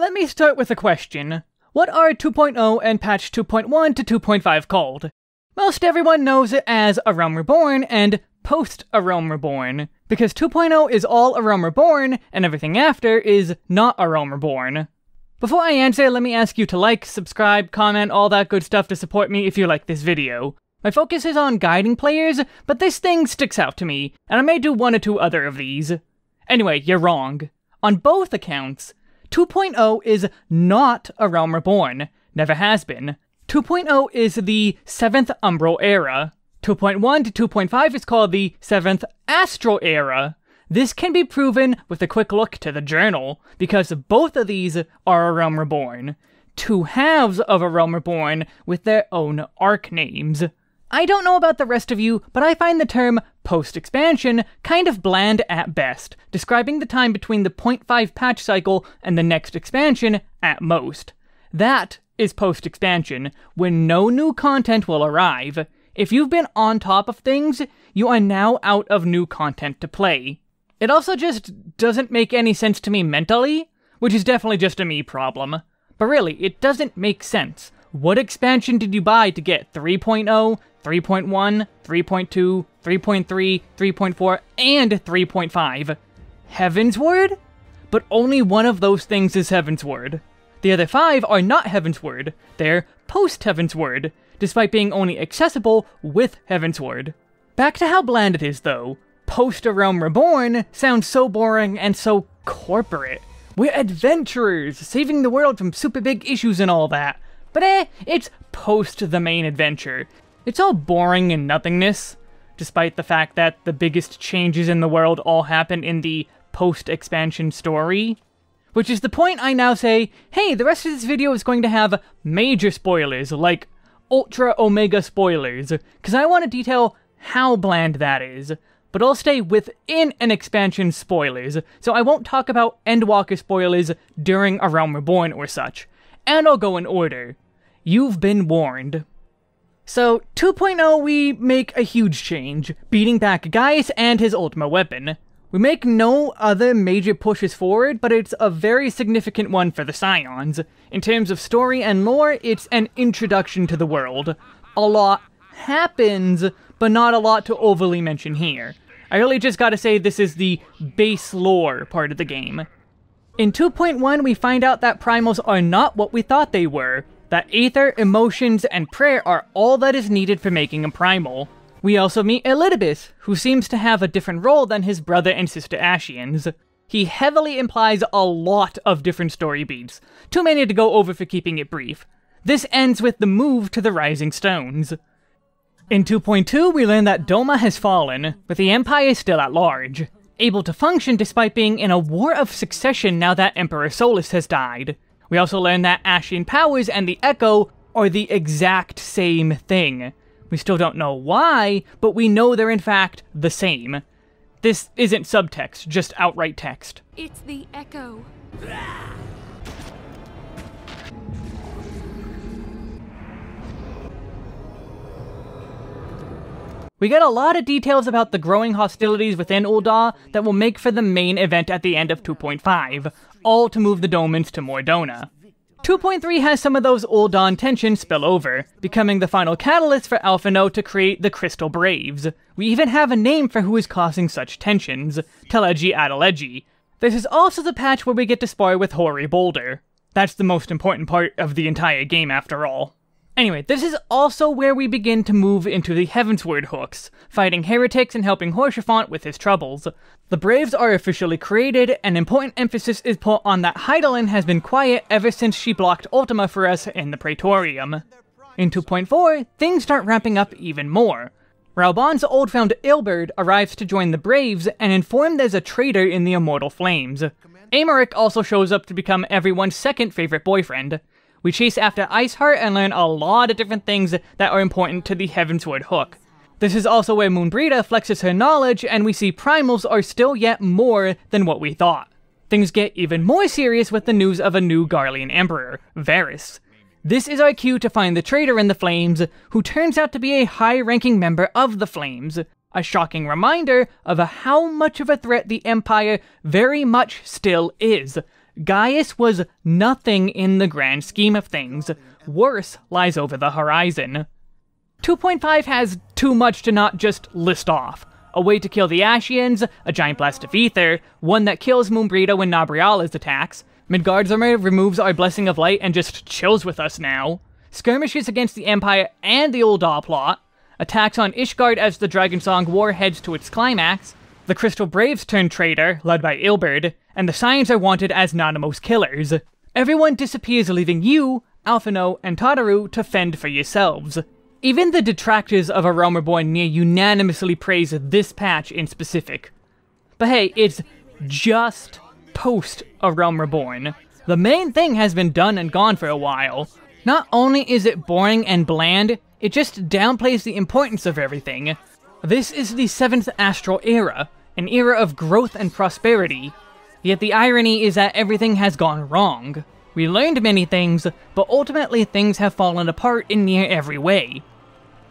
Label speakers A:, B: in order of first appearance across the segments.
A: Let me start with a question. What are 2.0 and patch 2.1 to 2.5 called? Most everyone knows it as A Realm Reborn and Post A Realm Reborn, because 2.0 is all A Realm Reborn, and everything after is not A Realm Reborn. Before I answer, let me ask you to like, subscribe, comment, all that good stuff to support me if you like this video. My focus is on guiding players, but this thing sticks out to me, and I may do one or two other of these. Anyway, you're wrong. On both accounts, 2.0 is not a Realm Reborn, never has been. 2.0 is the 7th Umbral Era. 2.1 to 2.5 is called the 7th Astral Era. This can be proven with a quick look to the journal, because both of these are a Realm Reborn. Two halves of a Realm Reborn with their own arc names. I don't know about the rest of you, but I find the term post expansion kind of bland at best, describing the time between the 0.5 patch cycle and the next expansion at most. That is post expansion, when no new content will arrive. If you've been on top of things, you are now out of new content to play. It also just doesn't make any sense to me mentally, which is definitely just a me problem. But really, it doesn't make sense. What expansion did you buy to get 3.0, 3.1, 3.2, 3.3, 3.4, and 3.5? Heavensward? But only one of those things is Heavensward. The other five are not Heavensward, they're post Heavensward, despite being only accessible with Heavensward. Back to how bland it is, though. Post A Realm Reborn sounds so boring and so corporate. We're adventurers, saving the world from super big issues and all that. But eh, it's post the main adventure. It's all boring and nothingness, despite the fact that the biggest changes in the world all happen in the post-expansion story. Which is the point I now say, hey, the rest of this video is going to have major spoilers, like ultra omega spoilers, because I want to detail how bland that is but I'll stay within an expansion spoilers, so I won't talk about Endwalker spoilers during A Realm Reborn or such. And I'll go in order. You've been warned. So, 2.0 we make a huge change, beating back Gaius and his Ultima weapon. We make no other major pushes forward, but it's a very significant one for the Scions. In terms of story and lore, it's an introduction to the world. A lot happens, but not a lot to overly mention here. I really just gotta say this is the base lore part of the game. In 2.1, we find out that primals are not what we thought they were, that aether, emotions, and prayer are all that is needed for making a primal. We also meet Elidibus, who seems to have a different role than his brother and sister Ascians. He heavily implies a lot of different story beats, too many to go over for keeping it brief. This ends with the move to the Rising Stones. In 2.2, we learn that Doma has fallen, but the Empire is still at large, able to function despite being in a war of succession now that Emperor Solus has died. We also learn that Ascian powers and the Echo are the exact same thing. We still don't know why, but we know they're in fact the same. This isn't subtext, just outright text.
B: It's the Echo.
A: We get a lot of details about the growing hostilities within Ul'dah that will make for the main event at the end of 2.5, all to move the Domans to Mor Dhona. 2.3 has some of those Ul'dah tensions spill over, becoming the final catalyst for Alphinaud to create the Crystal Braves. We even have a name for who is causing such tensions, Teleji Adeleji. This is also the patch where we get to spar with Hoary Boulder. That's the most important part of the entire game after all. Anyway, this is also where we begin to move into the Heavensward hooks, fighting heretics and helping Haurchefant with his troubles. The Braves are officially created, and important emphasis is put on that Hydaelyn has been quiet ever since she blocked Ultima for us in the Praetorium. In 2.4, things start ramping up even more. Raubahn's old found Ilberd arrives to join the Braves and inform there's a traitor in the Immortal Flames. Aymeric also shows up to become everyone's second favorite boyfriend. We chase after Iceheart and learn a lot of different things that are important to the Heavensward hook. This is also where Moenbryda flexes her knowledge, and we see primals are still yet more than what we thought. Things get even more serious with the news of a new Garlean Emperor, Varis. This is our cue to find the traitor in the Flames, who turns out to be a high-ranking member of the Flames, a shocking reminder of how much of a threat the Empire very much still is, Gaius was nothing in the grand scheme of things. Worse lies over the horizon. 2.5 has too much to not just list off. A way to kill the Ascians, a giant blast of aether, one that kills Moenbryda when Nabriales attacks. Midgardsormr removes our Blessing of Light and just chills with us now. Skirmishes against the Empire and the Ul'dah plot. Attacks on Ishgard as the Dragonsong War heads to its climax. The Crystal Braves turn traitor, led by Ilberd, and the Scions are wanted as Nanamos killers. Everyone disappears, leaving you, Alphinaud, and Tataru to fend for yourselves. Even the detractors of A Realm Reborn near unanimously praise this patch in specific. But hey, it's just post A Realm Reborn. The main thing has been done and gone for a while. Not only is it boring and bland, it just downplays the importance of everything. This is the 7th Astral Era, an era of growth and prosperity. Yet the irony is that everything has gone wrong. We learned many things, but ultimately things have fallen apart in near every way.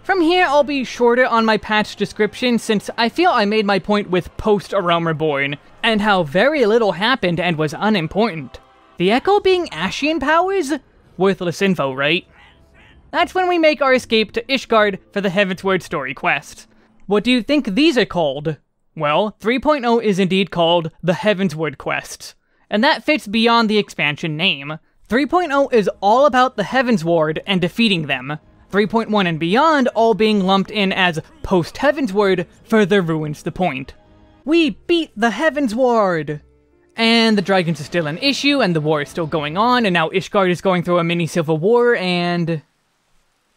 A: From here, I'll be shorter on my patch description since I feel I made my point with post A Realm Reborn, and how very little happened and was unimportant. The Echo being Ascian powers? Worthless info, right? That's when we make our escape to Ishgard for the Heavensward story quest. What do you think these are called? Well, 3.0 is indeed called the Heavensward Quests, and that fits beyond the expansion name. 3.0 is all about the Heavensward and defeating them. 3.1 and beyond all being lumped in as post Heavensward further ruins the point. We beat the Heavensward! And the dragons are still an issue, and the war is still going on, and now Ishgard is going through a mini civil war, and.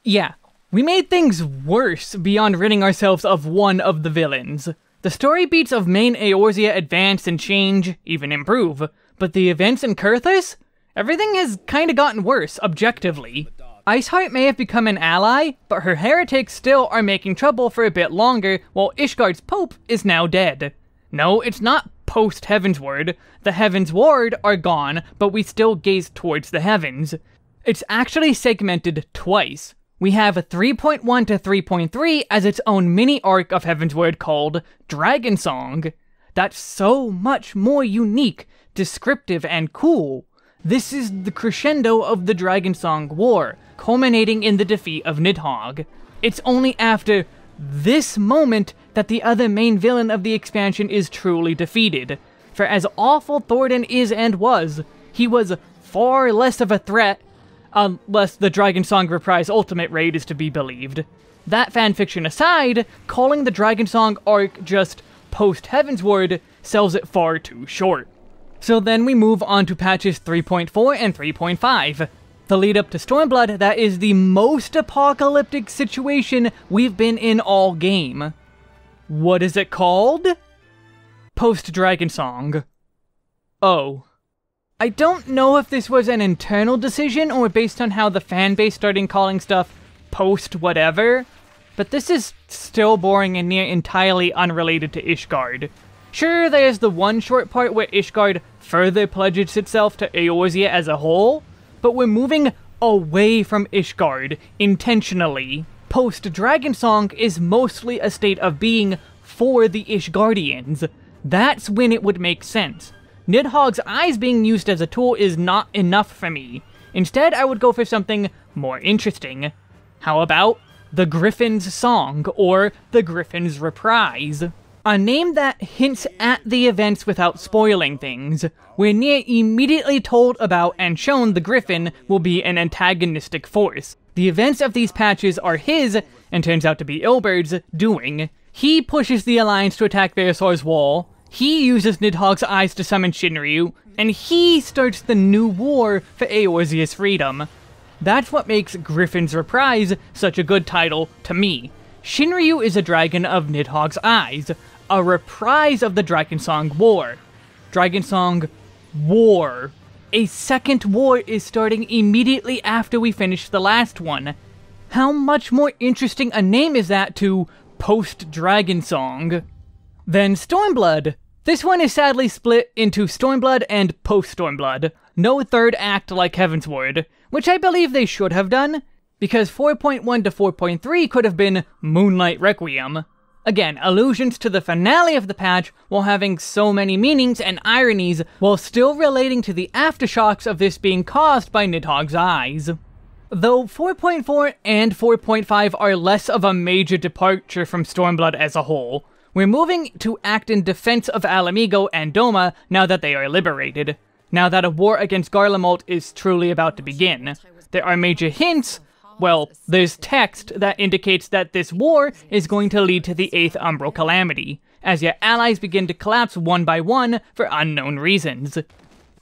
A: Yeah, we made things worse beyond ridding ourselves of one of the villains. The story beats of main Eorzea advance and change, even improve, but the events in Coerthas? Everything has kinda gotten worse, objectively. Iceheart may have become an ally, but her heretics still are making trouble for a bit longer, while Ishgard's Pope is now dead. No, it's not post Heaven's Heavensward. The Heavensward are gone, but we still gaze towards the heavens. It's actually segmented twice. We have 3.1 to 3.3 as its own mini arc of Heavensward called Dragonsong. That's so much more unique, descriptive, and cool. This is the crescendo of the Dragonsong War, culminating in the defeat of Nidhogg. It's only after this moment that the other main villain of the expansion is truly defeated. For as awful Thordan is and was, he was far less of a threat unless the Dragon Song Reprise Ultimate Raid is to be believed. That fanfiction aside, calling the Dragon Song arc just post Heavensward sells it far too short. So then we move on to patches 3.4 and 3.5. The lead up to Stormblood, that is the most apocalyptic situation we've been in all game. What is it called? Post Dragon Song. Oh. I don't know if this was an internal decision or based on how the fanbase started calling stuff post whatever, but this is still boring and near entirely unrelated to Ishgard. Sure, there's the one short part where Ishgard further pledges itself to Eorzea as a whole, but we're moving away from Ishgard intentionally. Post Dragonsong is mostly a state of being for the Ishgardians. That's when it would make sense. Nidhogg's eyes being used as a tool is not enough for me. Instead, I would go for something more interesting. How about The Griffin's Song, or The Griffin's Reprise? A name that hints at the events without spoiling things. We're near immediately told about and shown the Griffin will be an antagonistic force. The events of these patches are his, and turns out to be Ilberd's, doing. He pushes the Alliance to attack Baelsar's wall, he uses Nidhogg's eyes to summon Shinryu, and he starts the new war for Eorzea's freedom. That's what makes Griffin's Reprise such a good title to me. Shinryu is a dragon of Nidhogg's eyes, a reprise of the Dragonsong War. Dragonsong War. A second war is starting immediately after we finish the last one. How much more interesting a name is that to post Dragonsong? Then Stormblood. This one is sadly split into Stormblood and post Stormblood. No third act like Heavensward, which I believe they should have done, because 4.1 to 4.3 could have been Moonlight Requiem. Again, allusions to the finale of the patch while having so many meanings and ironies while still relating to the aftershocks of this being caused by Nidhogg's eyes. Though 4.4 and 4.5 are less of a major departure from Stormblood as a whole, we're moving to act in defense of Ala Mhigo and Doma now that they are liberated. Now that a war against Garlemald is truly about to begin. There are major hints well, there's text that indicates that this war is going to lead to the 8th Umbral Calamity, as your allies begin to collapse one by one for unknown reasons.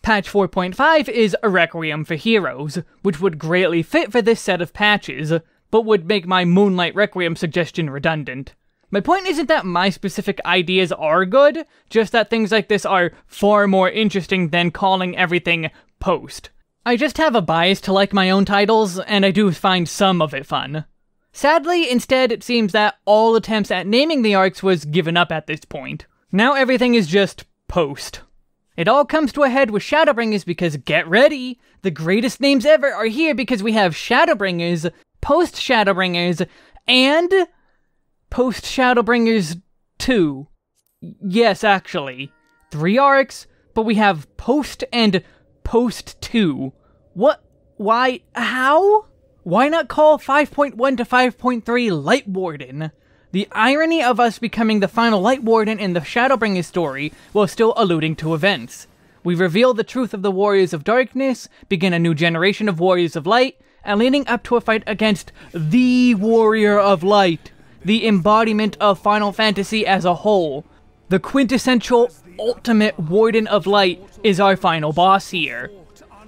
A: Patch 4.5 is a Requiem for Heroes, which would greatly fit for this set of patches, but would make my Moonlight Requiem suggestion redundant. My point isn't that my specific ideas are good, just that things like this are far more interesting than calling everything post. I just have a bias to like my own titles, and I do find some of it fun. Sadly, instead, it seems that all attempts at naming the arcs was given up at this point. Now everything is just post. It all comes to a head with Shadowbringers because get ready! The greatest names ever are here because we have Shadowbringers, post Shadowbringers, and post Shadowbringers 2. Yes, actually. Three arcs, but we have post and Post 2. What? Why? How? Why not call 5.1 to 5.3 Light Warden? The irony of us becoming the final Light Warden in the Shadowbringers story while still alluding to events. We reveal the truth of the Warriors of Darkness, begin a new generation of Warriors of Light, and leading up to a fight against the Warrior of Light, the embodiment of Final Fantasy as a whole, the quintessential ultimate Warden of Light is our final boss here.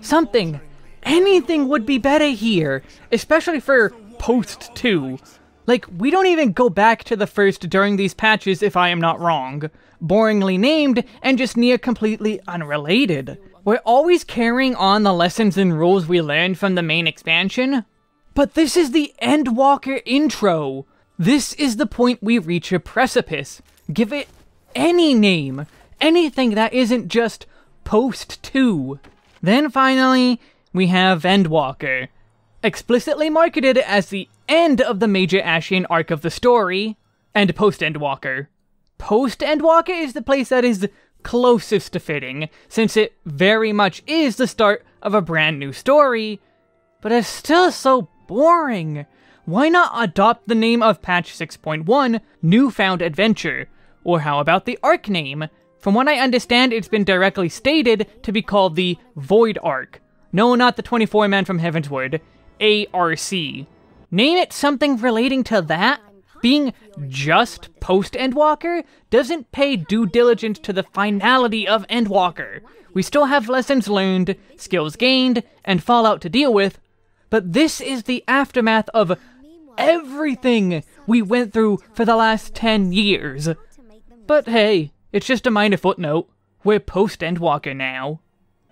A: Something, anything would be better here, especially for Post 2. Like, we don't even go back to the first during these patches if I am not wrong. Boringly named and just near completely unrelated. We're always carrying on the lessons and rules we learned from the main expansion. But this is the Endwalker intro. This is the point we reach a precipice. Give it any name anything that isn't just post 2. Then finally, we have Endwalker, explicitly marketed as the end of the major Ascian arc of the story, and post Endwalker. Post Endwalker is the place that is closest to fitting, since it very much is the start of a brand new story, but it's still so boring. Why not adopt the name of patch 6.1, Newfound Adventure? Or how about the arc name, from what I understand, it's been directly stated to be called the Void Arc. No, not the 24 Man from Heavensward. ARC. Name it something relating to that? Being just post Endwalker doesn't pay due diligence to the finality of Endwalker. We still have lessons learned, skills gained, and fallout to deal with, but this is the aftermath of everything we went through for the last 10 years. But hey, it's just a minor footnote. We're post-Endwalker now.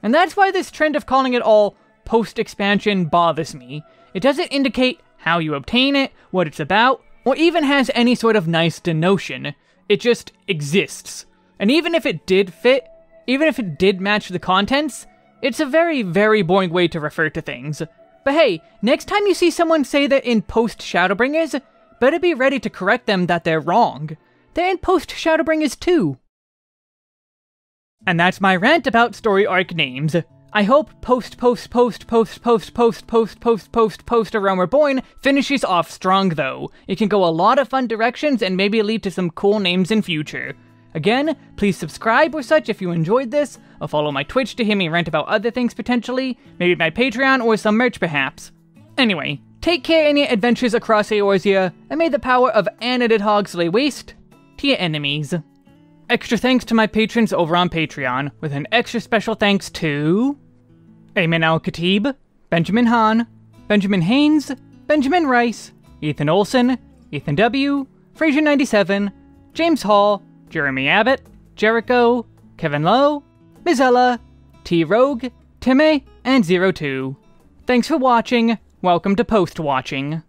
A: And that's why this trend of calling it all post-expansion bothers me. It doesn't indicate how you obtain it, what it's about, or even has any sort of nice denotion. It just exists. And even if it did fit, even if it did match the contents, it's a very, very boring way to refer to things. But hey, next time you see someone say that in post Shadowbringers, better be ready to correct them that they're wrong. They're in post Shadowbringers too. And that's my rant about story arc names. I hope post post post post post post post post post post A Realm Reborn finishes off strong though. It can go a lot of fun directions and maybe lead to some cool names in future. Again, please subscribe or such if you enjoyed this, or follow my Twitch to hear me rant about other things potentially, maybe my Patreon or some merch perhaps. Anyway, take care in your adventures across Eorzea, and may the power of Anadid Hogs lay waste to your enemies. Extra thanks to my patrons over on Patreon, with an extra special thanks to... Ayman Al-Khatib, Benjamin Hahn, Benjamin Haynes, Benjamin Rice, Ethan Olson, Ethan W., Fraser97, James Hall, Jeremy Abbott, Jericho, Kevin Lowe, Mizella, T Rogue, Timmy, and Zero Two. Thanks for watching. Welcome to post watching.